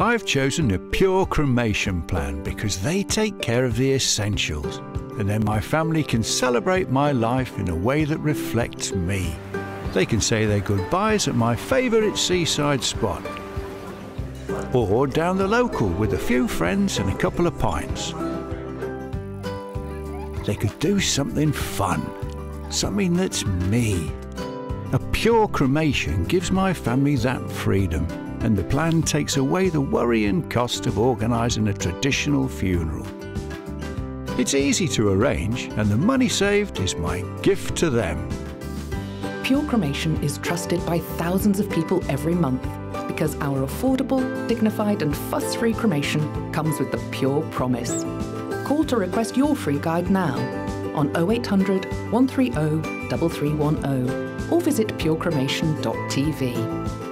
I've chosen a Pure Cremation plan because they take care of the essentials. And then my family can celebrate my life in a way that reflects me. They can say their goodbyes at my favourite seaside spot. Or down the local with a few friends and a couple of pints. They could do something fun, something that's me. A pure cremation gives my family that freedom, and the plan takes away the worry and cost of organising a traditional funeral. It's easy to arrange, and the money saved is my gift to them. Pure Cremation is trusted by thousands of people every month because our affordable, dignified, and fuss free cremation comes with the Pure Promise. Call to request your free guide now on 0800 130 3310 or visit purecremation.tv.